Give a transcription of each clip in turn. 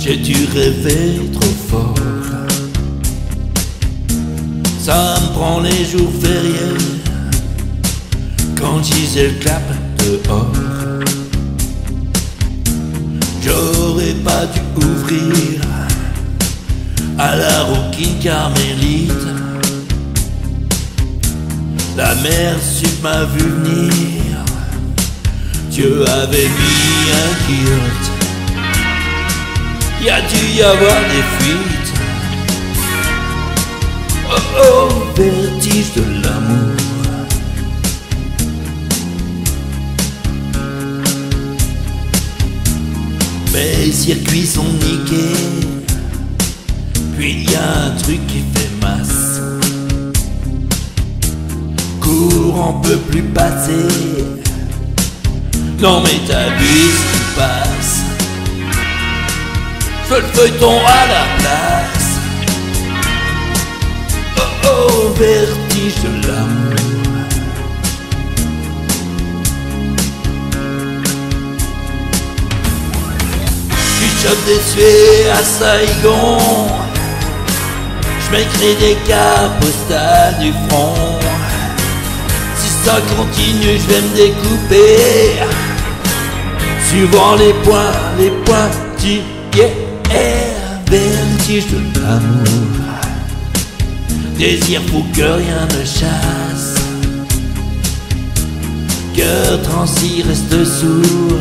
j'ai dû rêver trop fort. Ça me prend les jours fériés quand Gisèle clappe dehors. J'aurais pas dû ouvrir à la rouquine carmélite. La mère sup m'a vu venir. Dieu avait mis un kilt. Y a dû y avoir des fuites? Oh oh, vertige de l'amour. Mes circuits sont niqués. Puis y a un truc qui fait masse. Courant peut plus passer. Non mais t'as vu ce qui passe. Je le feuilleton à la place. Oh oh, vertige de l'amour. Je des suées à Saigon. Je m'écris des cartes postales du front. Si ça continue, je vais me découper. Suivant les points, les points yeah, vertige de l'amour. Désir pour que rien ne chasse. Cœur transi reste sourd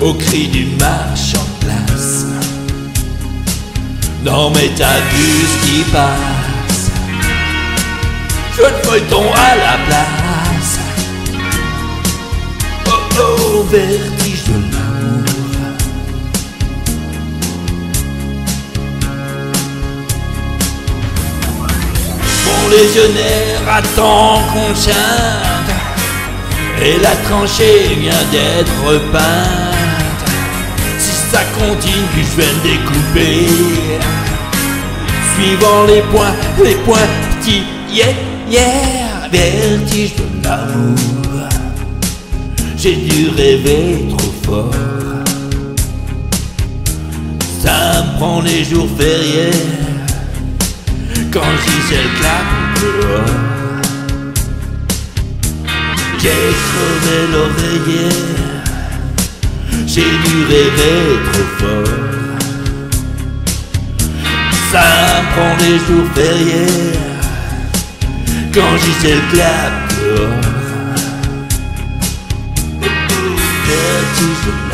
au cri du marche. Non mais t'as vu ce qui passe. Je le feuilleton à la place. Oh oh, vertige de l'amour. Mon légionnaire attend qu'on chante. Et la tranchée vient d'être peinte. Ça continue, je vais me découper. Suivant les points, les points petits, yeah, yeah, vertige de l'amour. J'ai dû rêver trop fort. Ça me prend les jours fériés quand Gisèle claque dehors. J'ai crevé l'oreiller, j'ai dû rêver trop fort. Ça prend des jours fériés quand Gisèle clappe dehors. Vertige de